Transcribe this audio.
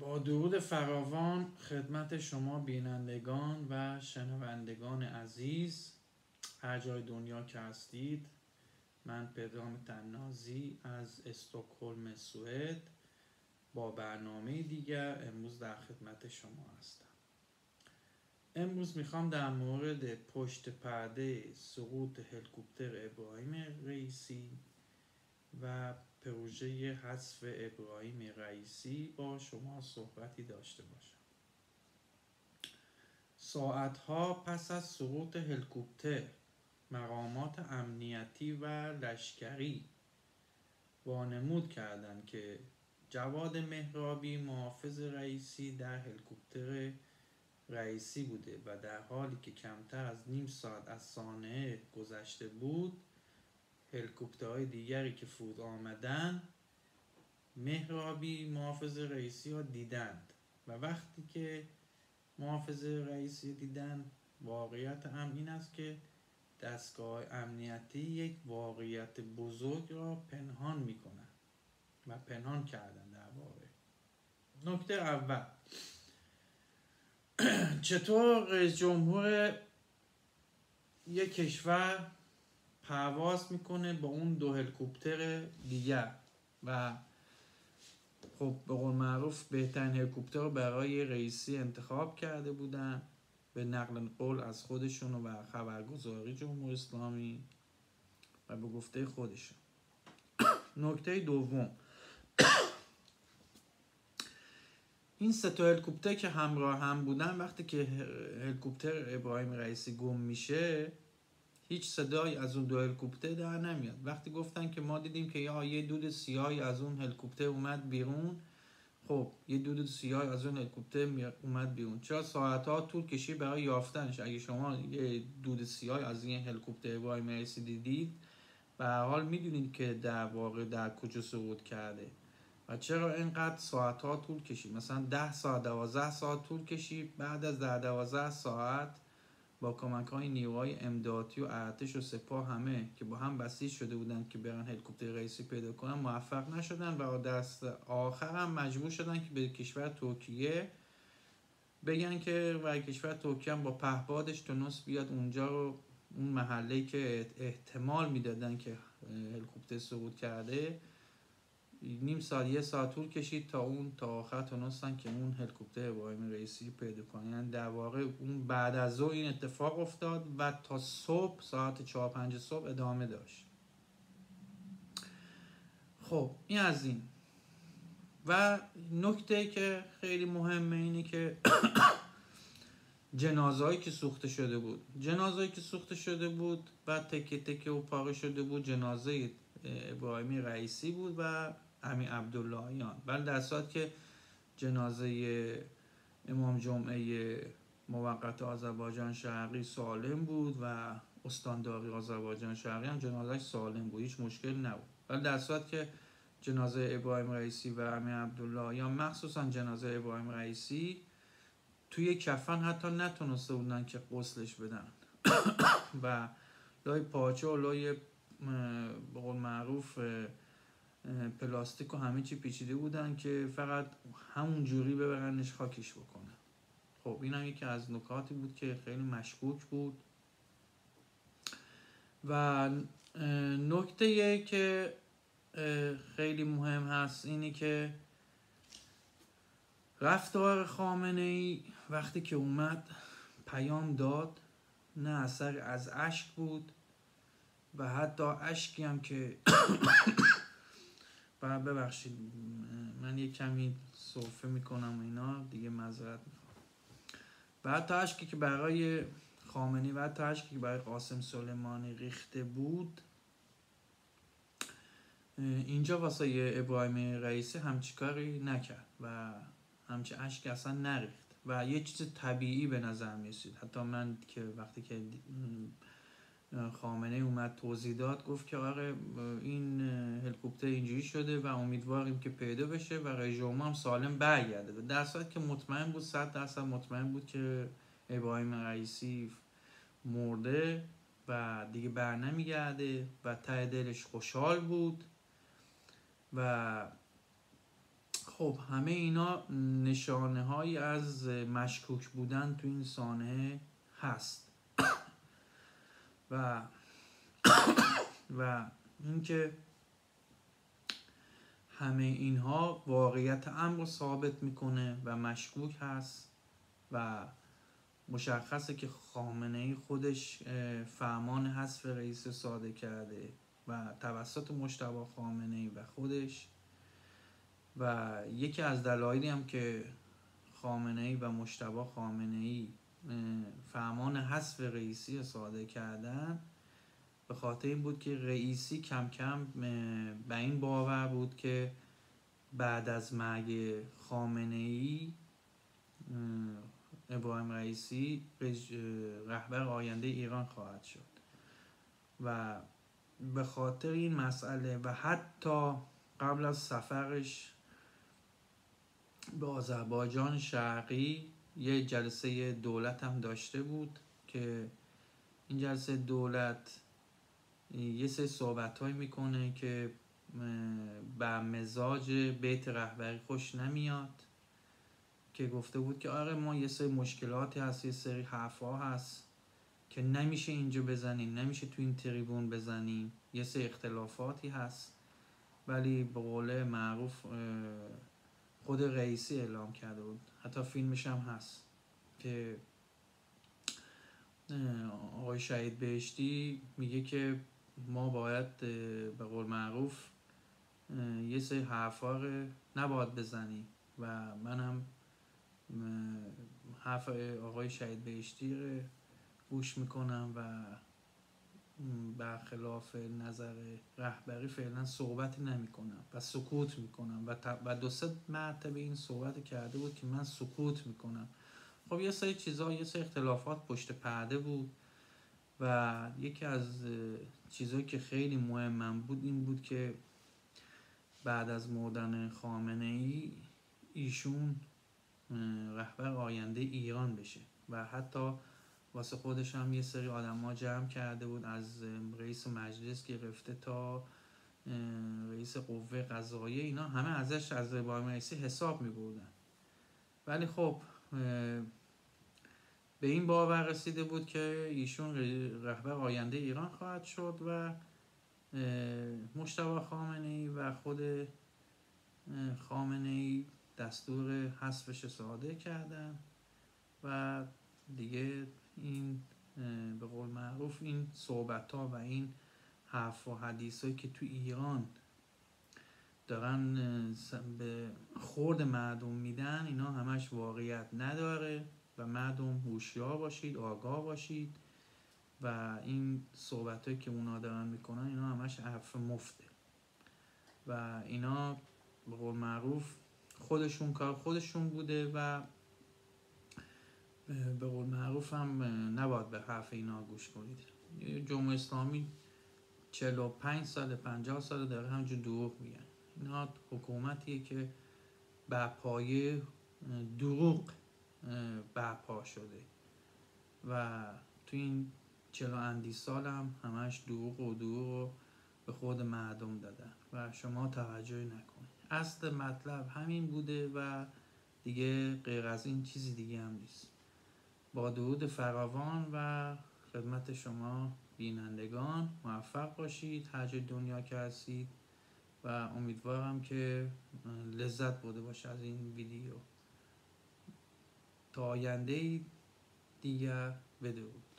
با درود فراوان خدمت شما بینندگان و شنوندگان عزیز. هر جای دنیا که هستید من پدرام تنازی از استکهلم سوئد. با برنامه دیگر امروز در خدمت شما هستم. امروز می‌خوام در مورد پشت پرده سقوط هلیکوپتر ابراهیم رئیسی و پروژه حذف ابراهیم رئیسی با شما صحبتی داشته باشم. ساعتها پس از سقوط هلیکوپتر مقامات امنیتی و لشکری وانمود کردند که جواد مهرابی محافظ رئیسی در هلیکوپتر رئیسی بوده و در حالی که کمتر از نیم ساعت از سانحه گذشته بود هلیکوپترهای دیگری که فرود آمدن مهرابی محافظ رئیسی ها دیدند. و وقتی که محافظ رئیسی دیدن واقعیت هم این است که دستگاه امنیتی یک واقعیت بزرگ را پنهان می و پنهان کردن در واقع. نکته اول. چطور جمهور یک کشور پرواز می‌کنه با اون دو هلیکوپتر دیگر. و خب به قول معروف بهترین هلیکوپتر رو برای رئیسی انتخاب کرده بودن. به نقل قول از خودشون و خبرگزاری جمهوری اسلامی و به گفته خودشون. نکته دوم. این سه تا هلیکوپتر که همراه هم بودن وقتی که هلیکوپتر ابراهیم رئیسی گم میشه هیچ صدایی از اون دو هلیکوپتر در نمیاد. وقتی گفتن که ما دیدیم که یه دود سیاهی از اون هلیکوپتر اومد بیرون خب یه دود سیاه از اون هلیکوپتر اومد بیرون. چرا ساعت ها طول کشید برای یافتنش؟ اگه شما یه دود سیاه از این هلیکوپتر وای مرسی دیدید به حال می‌دونید که در واقع در کجا سقوط کرده. و چرا اینقدر ساعت ها طول کشید؟ مثلا ده ساعت دوازده ساعت طول کشید بعد از در دوازده ساعت با کمک های نیروهای امدادی و ارتش و سپاه همه که با هم بسیج شده بودند که برن هلیکوپتر رئیسی پیدا کنن موفق نشدن و دست آخر هم مجبور شدن که به کشور ترکیه بگن که و کشور ترکیه هم با پهبادش تونس بیاد اونجا رو اون محله که احتمال می‌دادن که هلیکوپتر سقوط کرده. نیم ساعت یه ساعت طول کشید تا اون تا آخر تونستن که اون هلیکوپتر ابراهیم رئیسی پیدا کنن. یعنی در واقع اون بعد از ظهر این اتفاق افتاد و تا صبح ساعت چهار پنج صبح ادامه داشت. خب این از این. و نکته که خیلی مهمه اینه که جنازهایی که سوخته شده بود. جنازهایی که سوخته شده بود و تکه تکه و پاقه شده بود جنازه ابراهیمی رئیسی بود و امی عبداللهیان ولی در صورت که جنازه امام جمعه موقت آذربایجان شرقی سالم بود و استانداری آذربایجان شرقی هم جنازه سالم بود. هیچ مشکل نبود. ولی در صورت که جنازه ابراهیم رئیسی و امی عبدالله یا مخصوصا جنازه ابراهیم رئیسی توی کفن حتی نتونسته بودن که قسلش بدن. و لای پاچه و لای به معروف پلاستیک و همه چی پیچیده بودن که فقط همون جوری ببرنش خاکش بکنه. خب این هم یکی از نکاتی بود که خیلی مشکوک بود. و نکته که خیلی مهم هست اینی که رفتار خامنه ای وقتی که اومد پیام داد نه اثر از اشک بود و حتی اشکی هم که و ببخشید من یه کمی صوفه می‌کنم و اینا دیگه مذارت می‌خوام. و حتی اشکی که برای خامنی و حتی اشکی که برای قاسم سلیمانی ریخته بود اینجا واسه ابراهیم رئیسی همچی کاری نکرد و همچی اشک اصلا نریخت. و یه چیز طبیعی به نظر میسید حتی من که وقتی که خامنه اومد توضیح داد گفت که آره این هلیکوپتر اینجوری شده و امیدواریم که پیدا بشه و رژیم هم سالم برگرده. در صورت که مطمئن بود صد درصد مطمئن بود که ابراهیم رئیسی مرده و دیگه بر نمیگرده و ته دلش خوشحال بود و خب همه اینا نشانه هایی از مشکوک بودن تو این سانه هست. و و اینکه همه اینها واقعیت امر رو ثابت می‌کنه و مشکوک هست و مشخصه که خامنه ای خودش فرمان حذف رئیس ساده کرده و توسط مشتبه خامنه ای و خودش. و یکی از دلایلی هم که خامنه ای و مشتبه خامنه ای فرمان حذف رئیسی صادر کردن به خاطر این بود که رئیسی کم کم به این باور بود که بعد از مرگ خامنه ای ابراهیم رئیسی رهبر آینده ایران خواهد شد. و به خاطر این مسئله و حتی قبل از سفرش به آذربایجان شرقی یه جلسه دولت هم داشته بود که این جلسه دولت یه سه صحبت های می‌کنه که به مزاج بیت رهبری خوش نمیاد که گفته بود که آره ما یه سری مشکلاتی هست یه سری حرفا هست که نمیشه اینجا بزنیم نمیشه تو این تریبون بزنیم یه سری اختلافاتی هست. ولی به قول معروف خود رئیسی اعلام کرده بود. حتی فیلمش هم هست که آقای شهید بهشتی میگه که ما باید به قول معروف یه سری حرفا رو نباید بزنیم و منم حرف آقای شهید بهشتی رو گوش می‌کنم و برخلاف نظر رهبری فعلا صحبتی نمی‌کنم و سکوت می‌کنم و, و دو سه مرتبه این صحبت کرده بود که من سکوت می‌کنم. خب یه سری چیزا یه سری اختلافات پشت پرده بود و یکی از چیزهایی که خیلی مهم من بود این بود که بعد از مردن خامنه ای ایشون رهبر آینده ایران بشه و حتی واسه خودش هم یه سری آدم جمع کرده بود از رئیس مجلس گرفته تا رئیس قوه قضاییه. اینا همه ازش از ابراهیم رئیسی حساب می بودن ولی خب به این باور رسیده بود که ایشون رهبر آینده ایران خواهد شد و مشتبه خامنه و خود خامنه دستور حذفش صادر کردن و دیگه این به قول معروف این صحبت ها و این حرف و حدیث هایی که تو ایران دارن به خورد مردم میدن اینا همش واقعیت نداره و مردم هوشیار باشید آگاه باشید و این صحبت هایی که اونا دارن می‌کنن اینا همش حرف مفته. و اینا به قول معروف خودشون کار خودشون بوده و به قول معروف هم نباید به حرف اینا گوش کنید. جمهوری اسلامی 45 سال 50 سال داره همجور دروغ میگن. اینا حکومتیه که بر پایه دروغ برپا شده. و تو این چلو اندی سال هم همش دروغ و دروغ به خود مردم دادن و شما توجه نکنید. اصل مطلب همین بوده و دیگه غیر از این چیزی دیگه هم نیست. با درود فراوان و خدمت شما بینندگان موفق باشید هر دنیا که هستید و امیدوارم که لذت بوده باشه از این ویدیو. تا آینده دیگر بدرود.